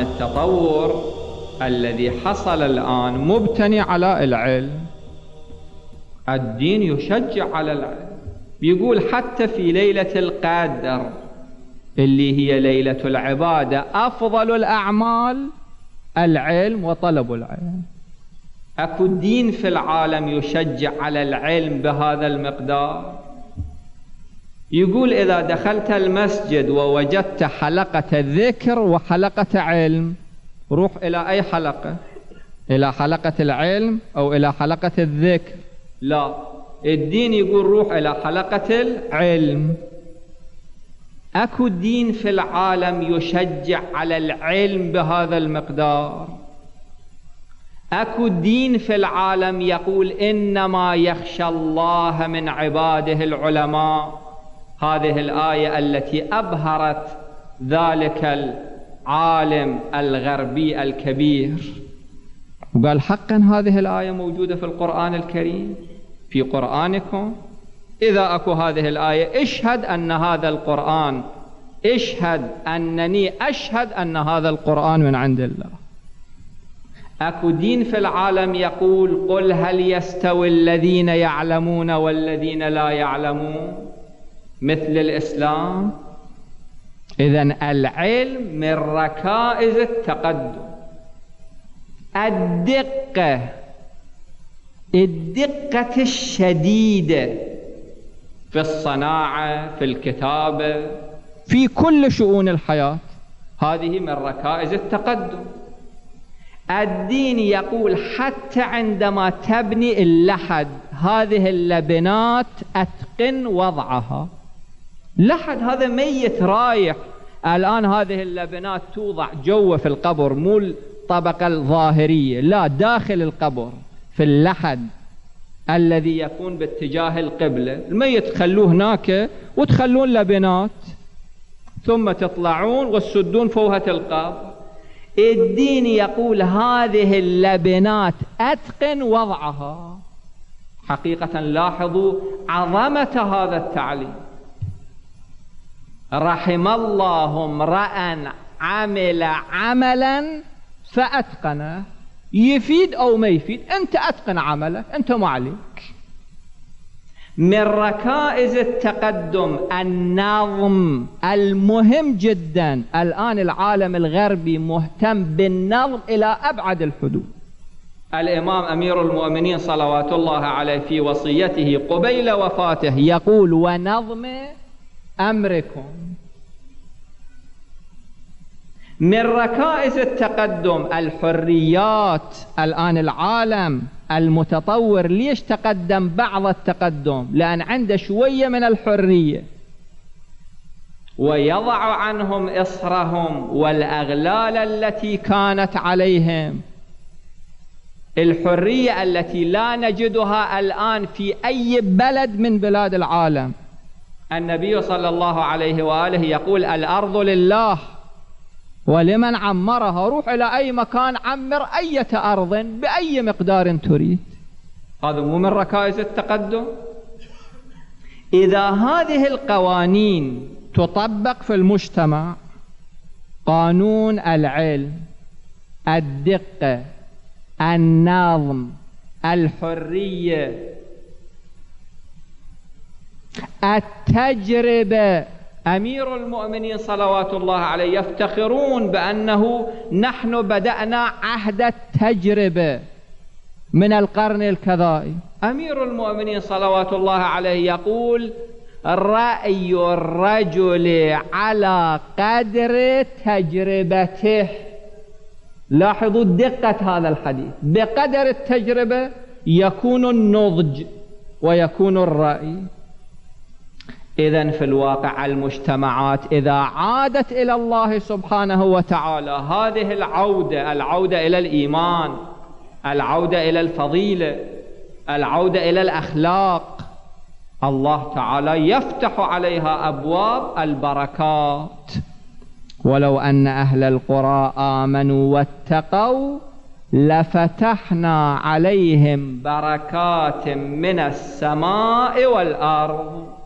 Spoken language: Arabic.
التطور الذي حصل الآن مبتني على العلم. الدين يشجع على العلم. يقول حتى في ليلة القدر اللي هي ليلة العبادة أفضل الأعمال العلم وطلب العلم. أكو دين في العالم يشجع على العلم بهذا المقدار. يقول إذا دخلت المسجد ووجدت حلقة ذكر وحلقة علم روح إلى أي حلقة؟ إلى حلقة العلم أو إلى حلقة الذكر؟ لا. الدين يقول روح إلى حلقة العلم. أكو دين في العالم يشجع على العلم بهذا المقدار. أكو دين في العالم يقول إنما يخشى الله من عباده العلماء. هذه الآية التي أبهرت ذلك العالم الغربي الكبير. وقال حقا هذه الآية موجودة في القرآن الكريم. في قرآنكم. إذا أكو هذه الآية اشهد أن هذا القرآن اشهد أنني أشهد أن هذا القرآن من عند الله. أكو دين في العالم يقول قل هل يستوي الذين يعلمون والذين لا يعلمون؟ مثل الإسلام. إذا العلم من ركائز التقدم. الدقة الدقة الشديدة في الصناعة في الكتابة في كل شؤون الحياة هذه من ركائز التقدم. الدين يقول حتى عندما تبني اللحد هذه اللبنات أتقن وضعها. لحد هذا ميت رايح. الآن هذه اللبنات توضع جوا في القبر مو الطبقة الظاهرية لا داخل القبر في اللحد الذي يكون باتجاه القبلة. الميت تخلوه هناك وتخلون لبنات ثم تطلعون وتسدون فوهة القبر. الدين يقول هذه اللبنات أتقن وضعها. حقيقة لاحظوا عظمة هذا التعليم. رحم الله امرأ عمل عملا فأتقنه يفيد أو ما يفيد أنت أتقن عملك أنت ما عليك. من ركائز التقدم النظم المهم جدا. الآن العالم الغربي مهتم بالنظم إلى أبعد الحدود. الإمام أمير المؤمنين صلوات الله عليه في وصيته قبيل وفاته يقول ونظم أمركم. من ركائز التقدم الحريات الآن العالم المتطور ليش تقدم بعض التقدم؟ لأن عنده شوية من الحرية. ويضع عنهم إصرهم والأغلال التي كانت عليهم. الحرية التي لا نجدها الآن في أي بلد من بلاد العالم. النبي صلى الله عليه وآله يقول الأرض لله. ولمن عمرها روح إلى أي مكان عمر أية أرض بأي مقدار تريد. هذا مو من ركائز التقدم؟ إذا هذه القوانين تطبق في المجتمع قانون العلم الدقة النظم الحرية التجربة. أمير المؤمنين صلوات الله عليه يفتخرون بأنه نحن بدأنا عهد التجربة من القرن الكذائي. أمير المؤمنين صلوات الله عليه يقول رأي الرجل على قدر تجربته. لاحظوا دقة هذا الحديث. بقدر التجربة يكون النضج ويكون الرأي. إذا في الواقع المجتمعات إذا عادت إلى الله سبحانه وتعالى هذه العودة العودة إلى الإيمان العودة إلى الفضيلة العودة إلى الأخلاق الله تعالى يفتح عليها أبواب البركات. ولو أن أهل القرى آمنوا واتقوا لفتحنا عليهم بركات من السماء والأرض.